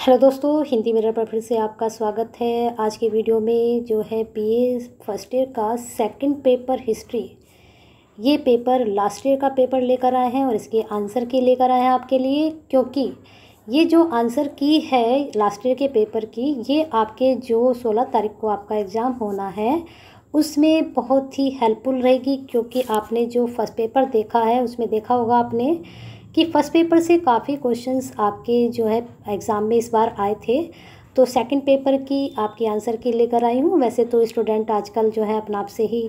Hello दोस्तों, Hindi mirror पर फिर से आपका स्वागत है। आज के वीडियो में जो है बीए फ़र्स्ट ईयर का सेकंड पेपर हिस्ट्री ये पेपर लास्ट ईयर का पेपर लेकर आए हैं और इसके आंसर की लेकर आए हैं आपके लिए, क्योंकि ये जो आंसर की है लास्ट ईयर के पेपर की, ये आपके जो सोलह तारीख को आपका एग्ज़ाम होना है, उसमें बहुत ही हेल्पफुल रहेगी, क्योंकि आपने जो फ़र्स्ट पेपर देखा है, उसमें देखा होगा आपने कि फ़र्स्ट पेपर से काफ़ी क्वेश्चंस आपके जो है एग्ज़ाम में इस बार आए थे। तो सेकंड पेपर की आपकी आंसर की लेकर आई हूँ। वैसे तो स्टूडेंट आजकल जो है अपना आप से ही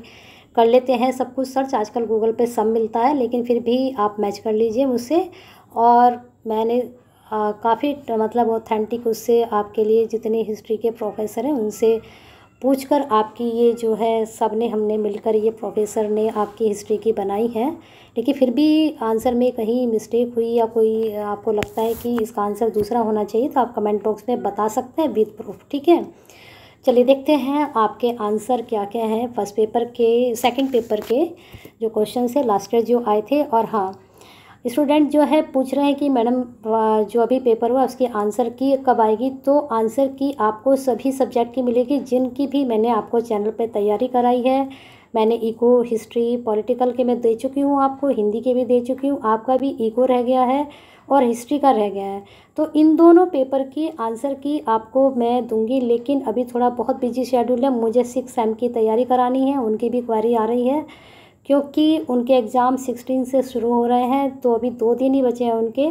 कर लेते हैं सब कुछ। सर्च आजकल गूगल पे सब मिलता है, लेकिन फिर भी आप मैच कर लीजिए मुझसे। और मैंने काफ़ी मतलब ऑथेंटिक उससे आपके लिए जितने हिस्ट्री के प्रोफेसर हैं, उनसे पूछकर आपकी ये जो है सबने हमने मिलकर ये प्रोफेसर ने आपकी हिस्ट्री की बनाई है। लेकिन फिर भी आंसर में कहीं मिस्टेक हुई या कोई आपको लगता है कि इसका आंसर दूसरा होना चाहिए तो आप कमेंट बॉक्स में बता सकते हैं विद प्रूफ, ठीक है? चलिए देखते हैं आपके आंसर क्या क्या हैं फ़र्स्ट पेपर के, सेकंड पेपर के जो क्वेश्चन है, लास्ट ईयर जो आए थे और हाँ स्टूडेंट जो है, पूछ रहे हैं कि मैडम जो अभी पेपर हुआ उसकी आंसर की कब आएगी? तो आंसर की आपको सभी सब्जेक्ट की मिलेगी, जिनकी भी मैंने आपको चैनल पे तैयारी कराई है। मैंने इको हिस्ट्री, पॉलिटिकल के मैं दे चुकी हूँ आपको, हिंदी के भी दे चुकी हूँ, आपका भी इको रह गया है और हिस्ट्री का रह गया है। तो इन दोनों पेपर की आंसर की आपको मैं दूँगी, लेकिन अभी थोड़ा बहुत बिज़ी शेड्यूल है, मुझे सिक्स एम की तैयारी करानी है, उनकी भी क्वारी आ रही है। क्योंकि उनके एग्ज़ाम सिक्सटीन से शुरू हो रहे हैं तो अभी दो दिन ही बचे हैं उनके।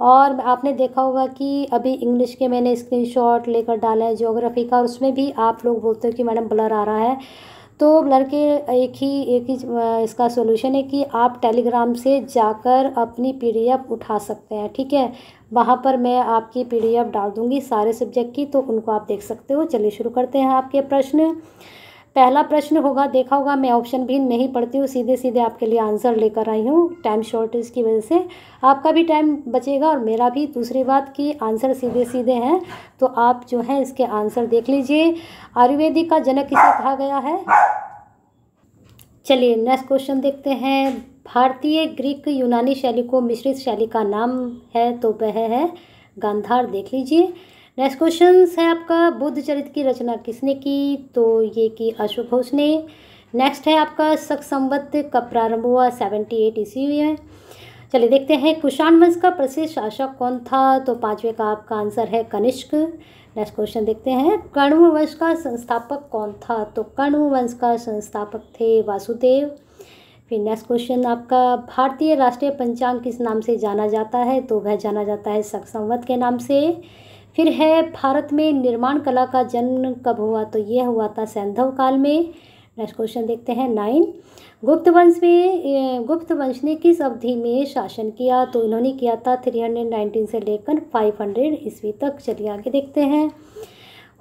और आपने देखा होगा कि अभी इंग्लिश के मैंने स्क्रीनशॉट लेकर डाला है जोग्राफी का, और उसमें भी आप लोग बोलते हो कि मैडम ब्लर आ रहा है। तो ब्लर के एक ही एक ही इसका सोल्यूशन है कि आप टेलीग्राम से जाकर अपनी पीडीएफ उठा सकते हैं, ठीक है? वहाँ पर मैं आपकी पीडीएफ डाल दूँगी सारे सब्जेक्ट की तो उनको आप देख सकते हो। चलिए शुरू करते हैं आपके प्रश्न। पहला प्रश्न होगा, देखा होगा, मैं ऑप्शन भी नहीं पढ़ती हूँ सीधे सीधे आपके लिए आंसर लेकर आई हूँ। टाइम शॉर्टेज की वजह से। आपका भी टाइम बचेगा और मेरा भी दूसरी बात कि आंसर सीधे सीधे हैं तो आप जो है इसके आंसर देख लीजिए। आयुर्वेदिक का जनक किसे कहा गया है। चलिए नेक्स्ट क्वेश्चन देखते हैं। भारतीय ग्रीक यूनानी शैली को मिश्रित शैली का नाम है तो वह है गांधार, देख लीजिए। नेक्स्ट क्वेश्चन है आपका, बुद्ध चरित्र की रचना किसने की? तो ये की अशोक घोष ने नेक्स्ट है आपका शक संवत कब प्रारंभ हुआ सेवेंटी एट ईस्वी में। चलिए देखते हैं, कुषाण वंश का प्रसिद्ध शासक कौन था? तो पांचवे का आपका आंसर है कनिष्क। नेक्स्ट क्वेश्चन देखते हैं कण्व वंश का संस्थापक कौन था? तो कण्व वंश का संस्थापक थे वासुदेव। फिर नेक्स्ट क्वेश्चन आपका, भारतीय राष्ट्रीय पंचांग किस नाम से जाना जाता है? तो वह जाना जाता है शक संवत के नाम से। फिर है भारत में निर्माण कला का जन्म कब हुआ? तो यह हुआ था सैंधव काल में। नेक्स्ट क्वेश्चन देखते हैं नाइन गुप्त वंश में गुप्त वंश ने किस अवधि में शासन किया? तो इन्होंने किया था थ्री हंड्रेड नाइनटीन से लेकर फाइव हंड्रेड ईस्वी तक। चलिए आगे देखते हैं।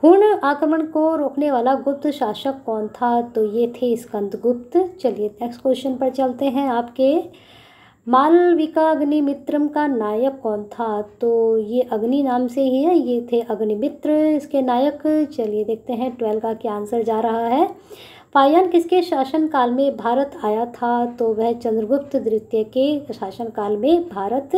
हुण आक्रमण को रोकने वाला गुप्त शासक कौन था? तो ये थे स्कंद गुप्त चलिए नेक्स्ट क्वेश्चन पर चलते हैं आपके। मालविका अग्निमित्रम का नायक कौन था? तो ये अग्नि नाम से ही है, ये थे अग्निमित्र, इसके नायक। चलिए देखते हैं, ट्वेल्व का क्या आंसर जा रहा है। पायन किसके शासनकाल में भारत आया था? तो वह चंद्रगुप्त द्वितीय के शासनकाल में भारत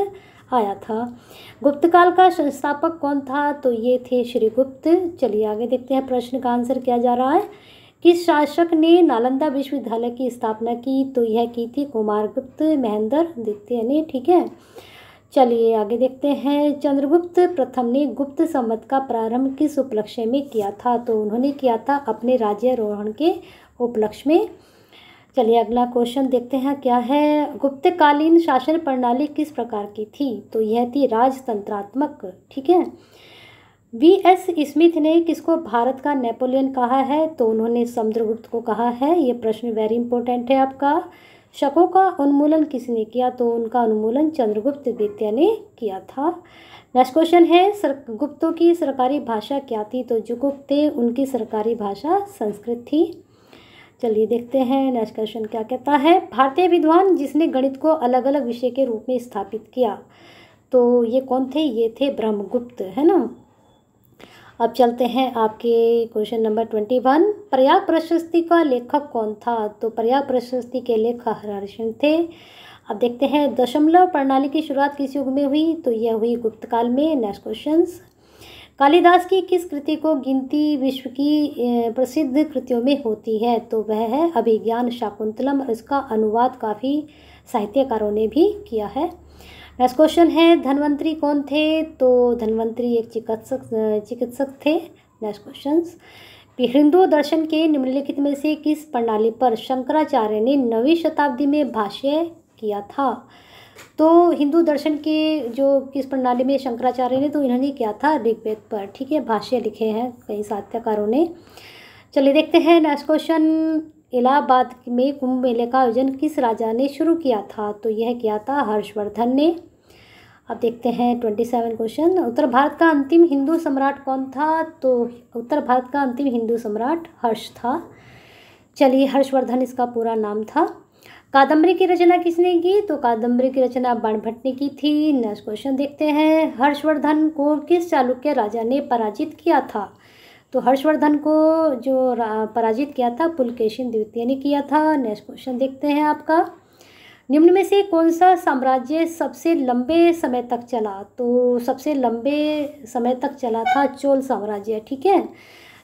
आया था। गुप्त काल का संस्थापक कौन था? तो ये थे श्रीगुप्त। चलिए आगे देखते हैं, प्रश्न का आंसर क्या जा रहा है। किस शासक ने नालंदा विश्वविद्यालय की स्थापना की तो यह की थी कुमारगुप्त महेंद्र द्वितीय ने, ठीक है? चलिए आगे देखते हैं। चंद्रगुप्त प्रथम ने गुप्त संवत का प्रारंभ किस उपलक्ष्य में किया था? तो उन्होंने किया था अपने राज्यारोहण के उपलक्ष्य में। चलिए अगला क्वेश्चन देखते हैं, क्या है? गुप्तकालीन शासन प्रणाली किस प्रकार की थी? तो यह थी राजतंत्रात्मक, ठीक है? वी एस स्मिथ ने किसको भारत का नेपोलियन कहा है? तो उन्होंने समुद्रगुप्त को कहा है। ये प्रश्न वेरी इंपॉर्टेंट है आपका। शकों का उन्मूलन किसने किया? तो उनका उन्मूलन चंद्रगुप्त द्वितीय ने किया था। नेक्स्ट क्वेश्चन है, सर, गुप्तों की सरकारी भाषा क्या थी? तो जो गुप्त थे, उनकी सरकारी भाषा संस्कृत थी। चलिए देखते हैं नेक्स्ट क्वेश्चन क्या कहता है? भारतीय विद्वान जिसने गणित को अलग अलग विषय के रूप में स्थापित किया। तो ये कौन थे? ये थे ब्रह्मगुप्त, है ना? अब चलते हैं आपके question number twenty one. Prayag Prashasti का लेखक कौन था? तो प्रयाग प्रशस्ति के लेखक हरिशन थे। अब देखते हैं, दशमलव प्रणाली की शुरुआत किस युग में हुई? तो यह हुई गुप्त काल में नेक्स्ट क्वेश्चन कालिदास की किस कृति को गिनती विश्व की प्रसिद्ध कृतियों में होती है? तो वह है अभिज्ञान शाकुंतलम, और इसका अनुवाद काफ़ी साहित्यकारों ने भी किया है। नेक्स्ट क्वेश्चन है, धनवंतरी कौन थे? तो धनवंतरी एक चिकित्सक चिकित्सक थे। नेक्स्ट क्वेश्चन हिंदू दर्शन के निम्नलिखित में से किस प्रणाली पर शंकराचार्य ने नवीं शताब्दी में भाष्य किया था? तो हिंदू दर्शन के जो किस प्रणाली में शंकराचार्य ने तो इन्होंने किया था ऋग्वेद पर। ठीक है, भाष्य लिखे हैं कई साहित्यकारों ने। चलिए देखते हैं नेक्स्ट क्वेश्चन इलाहाबाद में कुंभ मेले का आयोजन किस राजा ने शुरू किया था? तो यह किया था हर्षवर्धन ने। अब देखते हैं ट्वेंटी सेवन क्वेश्चन उत्तर भारत का अंतिम हिंदू सम्राट कौन था? तो उत्तर भारत का अंतिम हिंदू सम्राट हर्ष था। चलिए हर्षवर्धन इसका पूरा नाम था। कादम्बरी की रचना किसने की? तो कादम्बरी की रचना बाणभट्ट ने की थी। नेक्स्ट क्वेश्चन देखते हैं। हर्षवर्धन को किस चालुक्य राजा ने पराजित किया था? तो हर्षवर्धन को जो पराजित किया था, पुलकेशिन द्वितीय ने किया था। नेक्स्ट क्वेश्चन देखते हैं आपका। निम्न में से कौन सा साम्राज्य सबसे लंबे समय तक चला? तो सबसे लंबे समय तक चला था चोल साम्राज्य, ठीक है?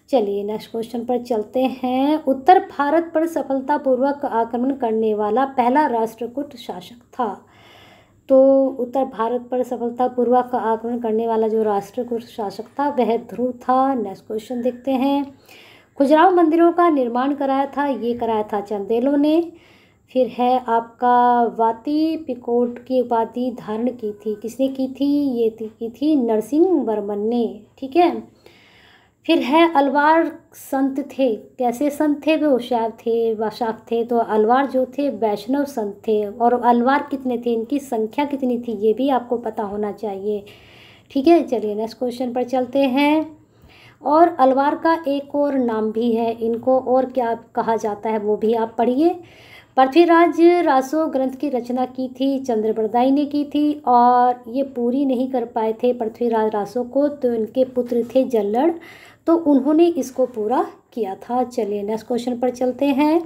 चलिए नेक्स्ट क्वेश्चन पर चलते हैं। उत्तर भारत पर सफलतापूर्वक आक्रमण करने वाला पहला राष्ट्रकूट शासक था। तो उत्तर भारत पर सफलतापूर्वक आक्रमण करने वाला जो राष्ट्रकूट शासक था, वह ध्रुव था। नेक्स्ट क्वेश्चन देखते हैं। खुजराव मंदिरों का निर्माण कराया था, ये कराया था चंदेलों ने। फिर है आपका वाती पिकोट की उपाधि धारण की थी। किसने की थी? ये थी, की थी नरसिंह वर्मन ने, ठीक है? फिर है अलवार संत थे। कैसे संत थे? वे होशियार थे वाशाक थे। तो अलवार जो थे, वैष्णव संत थे। और अलवार कितने थे? इनकी संख्या कितनी थी? ये भी आपको पता होना चाहिए। ठीक है? चलिए नेक्स्ट क्वेश्चन पर चलते हैं। और अलवार का एक और नाम भी है। इनको और क्या कहा जाता है वो भी आप पढ़िए। पृथ्वीराज रासो ग्रंथ की रचना की थी चंद्रप्रदाई ने की थी और ये पूरी नहीं कर पाए थे पृथ्वीराज रासो को तो इनके पुत्र थे जल्लड़ तो उन्होंने इसको पूरा किया था। चलिए नेक्स्ट क्वेश्चन पर चलते हैं।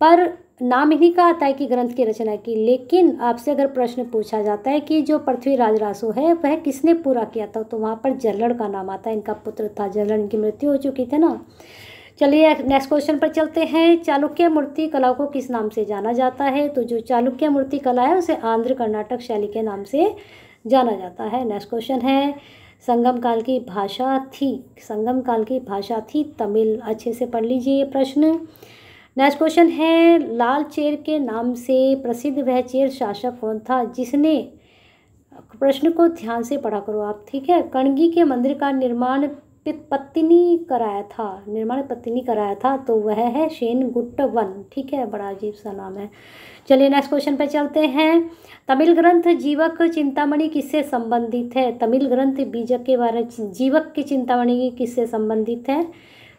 पर नाम इन्हीं का आता है कि ग्रंथ की रचना की, लेकिन आपसे अगर प्रश्न पूछा जाता है कि जो पृथ्वीराज रासो है, वह किसने पूरा किया था तो वहाँ पर जल्लड़ का नाम आता है। इनका पुत्र था जल्लड़ इनकी मृत्यु हो चुकी थी ना। चलिए नेक्स्ट क्वेश्चन पर चलते हैं। चालुक्य मूर्ति कला को किस नाम से जाना जाता है? तो जो चालुक्य मूर्ति कला है, उसे आंध्र कर्नाटक शैली के नाम से जाना जाता है। नेक्स्ट क्वेश्चन है, संगम काल की भाषा थी। संगम काल की भाषा थी तमिल। अच्छे से पढ़ लीजिए ये प्रश्न। नेक्स्ट क्वेश्चन है, लाल चेर के नाम से प्रसिद्ध वह चेर शासक कौन था, जिसने प्रश्न को ध्यान से पढ़ा करो आप, ठीक है? कणगी के मंदिर का निर्माण पत्नी कराया था निर्माण पत्नी कराया था तो वह है शेन गुट्ट वन ठीक है, बड़ा अजीब सा नाम है। चलिए नेक्स्ट क्वेश्चन पे चलते हैं। तमिल ग्रंथ जीवक चिंतामणि किससे संबंधित है? तमिल ग्रंथ बीजक के बारे जीवक की चिंतामणि किससे संबंधित है?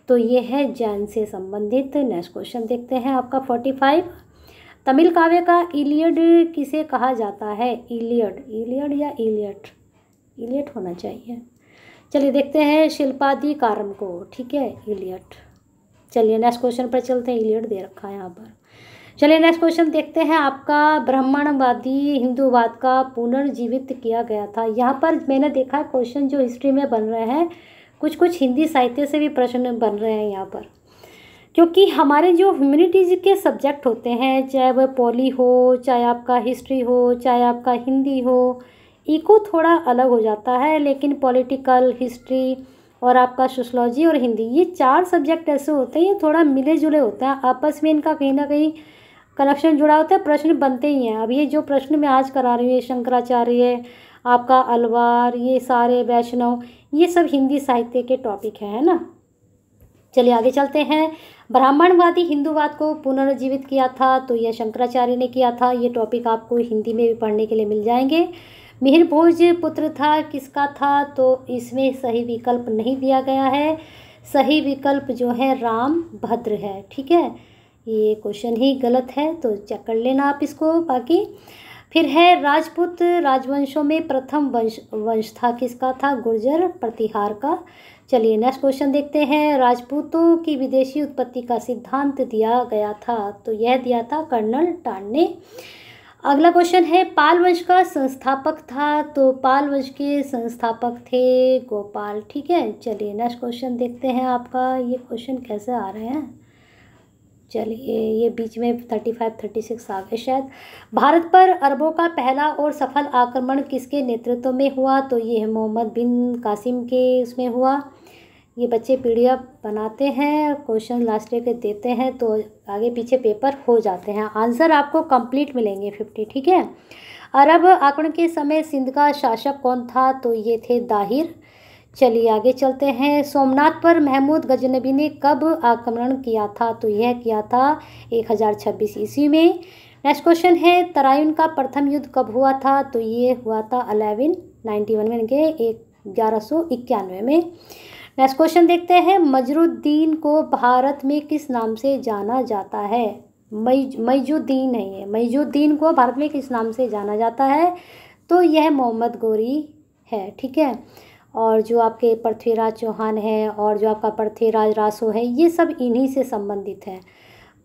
तो ये है जैन से संबंधित। नेक्स्ट क्वेश्चन देखते हैं आपका फोर्टी फाइव तमिल काव्य का इलियड किसे कहा जाता है? इलियड इलियड या इलियट? इलियट होना चाहिए। चलिए देखते हैं शिल्पादि कारम को, ठीक है, इलियट। चलिए नेक्स्ट क्वेश्चन पर चलते हैं, इलियट दे रखा है यहाँ पर। चलिए नेक्स्ट क्वेश्चन देखते हैं, आपका ब्राह्मणवादी हिंदूवाद का पुनर्जीवित किया गया था। यहाँ पर मैंने देखा है क्वेश्चन जो हिस्ट्री में बन रहे हैं कुछ कुछ हिंदी साहित्य से भी प्रश्न बन रहे हैं यहाँ पर। क्योंकि हमारे जो ह्यूमनिटीज़ के सब्जेक्ट होते हैं, चाहे वह पॉली हो, चाहे आपका हिस्ट्री हो, चाहे आपका हिंदी हो इको थोड़ा अलग हो जाता है, लेकिन पॉलिटिकल, हिस्ट्री और आपका सोशलॉजी और हिंदी, ये चार सब्जेक्ट ऐसे होते हैं, ये थोड़ा मिले जुले होते हैं। आपस में इनका कहीं ना कहीं कनेक्शन जुड़ा होता है, प्रश्न बनते ही हैं। अब ये जो प्रश्न मैं आज करा रही हूँ, ये शंकराचार्य, आपका अलवार, ये सारे वैष्णव, ये सब हिंदी साहित्य के टॉपिक हैं, है ना? चलिए आगे चलते हैं। ब्राह्मणवादी हिंदूवाद को पुनर्जीवित किया था तो यह शंकराचार्य ने किया था। ये टॉपिक आपको हिंदी में भी पढ़ने के लिए मिल जाएँगे। मिहिर भोज पुत्र था, किसका था तो इसमें सही विकल्प नहीं दिया गया है। सही विकल्प जो है, राम भद्र है, ठीक है? ये क्वेश्चन ही गलत है तो चेक कर लेना आप इसको। बाकी फिर है, राजपूत राजवंशों में प्रथम वंश वंश था किसका था? गुर्जर प्रतिहार का। चलिए नेक्स्ट क्वेश्चन देखते हैं। राजपूतों की विदेशी उत्पत्ति का सिद्धांत दिया गया था तो यह दिया था कर्नल टान ने अगला क्वेश्चन है, पाल वंश का संस्थापक था तो पाल वंश के संस्थापक थे गोपाल, ठीक है? चलिए नेक्स्ट क्वेश्चन देखते हैं आपका, ये क्वेश्चन कैसे आ रहे हैं? चलिए, ये बीच में थर्टी फाइव थर्टी सिक्स आ गए शायद। भारत पर अरबों का पहला और सफल आक्रमण किसके नेतृत्व में हुआ? तो ये मोहम्मद बिन कासिम के, उसमें हुआ। ये बच्चे पीडीएफ बनाते हैं, क्वेश्चन लास्ट के देते हैं तो आगे पीछे पेपर हो जाते हैं। आंसर आपको कंप्लीट मिलेंगे फिफ्टी, ठीक है? अरब आक्रमण के समय सिंध का शासक कौन था? तो ये थे दाहिर। चलिए आगे चलते हैं। सोमनाथ पर महमूद गजनबी ने कब आक्रमण किया था? तो यह किया था एक हज़ार छब्बीस ईस्वी में। नेक्स्ट क्वेश्चन है, तराइन का प्रथम युद्ध कब हुआ था? तो ये हुआ था अलेवन नाइन्टी वन में के एक ग्यारह सौ इक्यानवे में। नेक्स्ट क्वेश्चन देखते हैं। मजरुद्दीन को भारत में किस नाम से जाना जाता है? मई, मईजुद्दीन है। ये मईजुद्दीन को भारत में किस नाम से जाना जाता है? तो यह मोहम्मद गोरी है, ठीक है? और जो आपके पृथ्वीराज चौहान है और जो आपका पृथ्वीराज रासो है, ये सब इन्हीं से संबंधित है।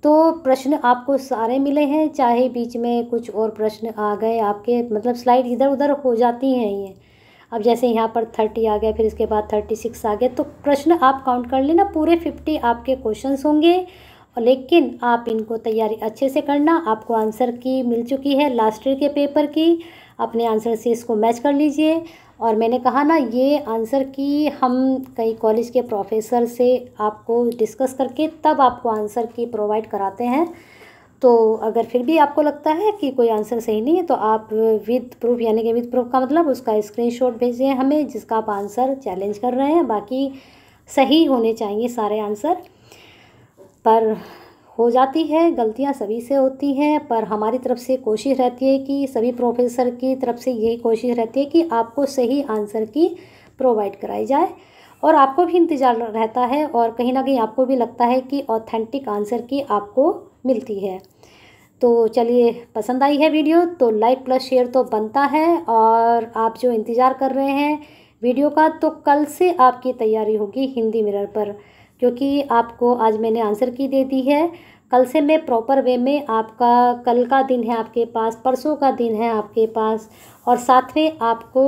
तो प्रश्न आपको सारे मिले हैं। चाहे बीच में कुछ और प्रश्न आ गए, आपके मतलब स्लाइड इधर उधर हो जाती हैं ये। अब जैसे यहाँ पर थर्टी आ गया, फिर इसके बाद थर्टी सिक्स आ गया तो प्रश्न आप काउंट कर लेना, पूरे फिफ्टी आपके क्वेश्चंस होंगे। लेकिन आप इनको तैयारी अच्छे से करना, आपको आंसर की मिल चुकी है लास्ट ईयर के पेपर की। अपने आंसर से इसको मैच कर लीजिए। और मैंने कहा ना, ये आंसर की हम कई कॉलेज के प्रोफेसर से आपको डिस्कस करके तब आपको आंसर की प्रोवाइड कराते हैं। तो अगर फिर भी आपको लगता है कि कोई आंसर सही नहीं है तो आप विद प्रूफ यानी कि विद प्रूफ का मतलब उसका स्क्रीनशॉट भेजिए हमें, जिसका आप आंसर चैलेंज कर रहे हैं। बाकी सही होने चाहिए सारे आंसर। पर हो जाती है, गलतियाँ सभी से होती हैं, पर हमारी तरफ़ से कोशिश रहती है कि सभी प्रोफेसर की तरफ़ से यही कोशिश रहती है कि आपको सही आंसर की प्रोवाइड कराई जाए। और आपको भी इंतज़ार रहता है, और कहीं ना कहीं आपको भी लगता है कि ऑथेंटिक आंसर की आपको मिलती है। तो चलिए पसंद आई है वीडियो तो लाइक प्लस शेयर तो बनता है और आप जो इंतज़ार कर रहे हैं वीडियो का तो कल से आपकी तैयारी होगी हिंदी मिरर पर क्योंकि आपको आज मैंने आंसर की दे दी है। कल से मैं प्रॉपर वे में आपका कल का दिन है आपके पास परसों का दिन है आपके पास और साथ में आपको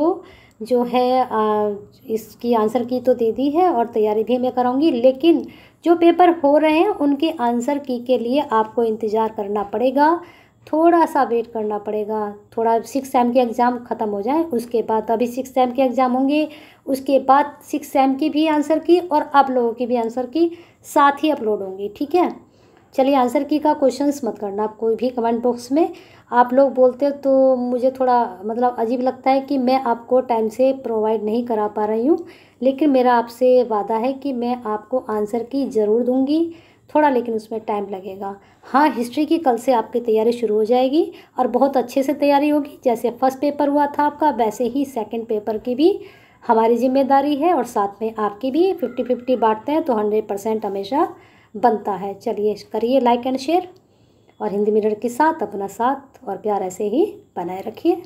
जो है आ, इसकी आंसर की तो दे दी है और तैयारी भी मैं कराऊँगी लेकिन जो पेपर हो रहे हैं, उनके आंसर की के लिए आपको इंतज़ार करना पड़ेगा। थोड़ा सा वेट करना पड़ेगा। थोड़ा सिक्स सेम के एग्ज़ाम ख़त्म हो जाए, उसके बाद अभी सिक्स सेम के एग्ज़ाम होंगे। उसके बाद सिक्स सेम की भी आंसर की और आप लोगों की भी आंसर की साथ ही अपलोड होंगी, ठीक है? चलिए आंसर की का क्वेश्चंस मत करना। आप कोई भी कमेंट बॉक्स में आप लोग बोलते हो तो मुझे थोड़ा मतलब अजीब लगता है कि मैं आपको टाइम से प्रोवाइड नहीं करा पा रही हूँ। लेकिन मेरा आपसे वादा है कि मैं आपको आंसर की ज़रूर दूँगी। थोड़ा लेकिन उसमें टाइम लगेगा। हाँ हिस्ट्री की कल से आपकी तैयारी शुरू हो जाएगी और बहुत अच्छे से तैयारी होगी। जैसे फ़र्स्ट पेपर हुआ था आपका, वैसे ही सेकंड पेपर की भी हमारी ज़िम्मेदारी है और साथ में आपकी भी। फिफ्टी फिफ्टी बांटते हैं तो हंड्रेड परसेंट हमेशा बनता है। चलिए, करिए लाइक एंड शेयर और हिंदी मिरर के साथ अपना साथ और प्यार ऐसे ही बनाए रखिए।